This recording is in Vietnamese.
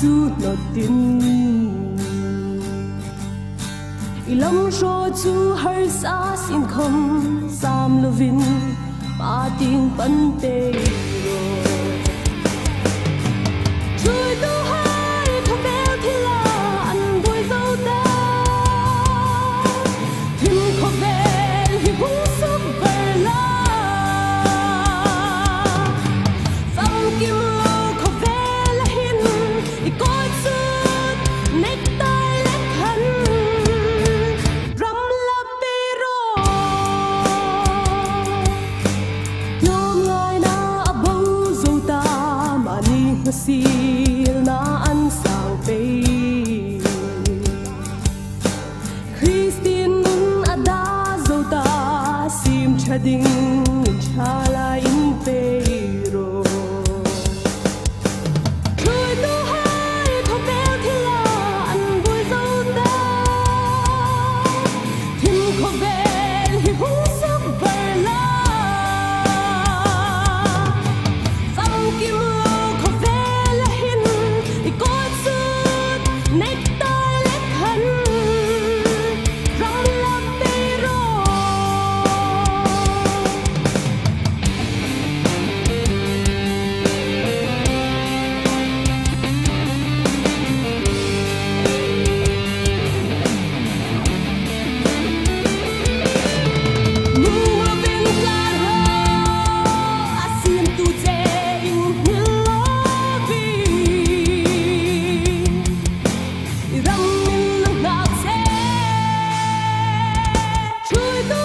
chu lo tin ilam ro chu har sa sin khom sam lovin pa tin pan te kading inshallah impero Kuno hai hotel thila an bui zau da Tim ko vel hi hung 最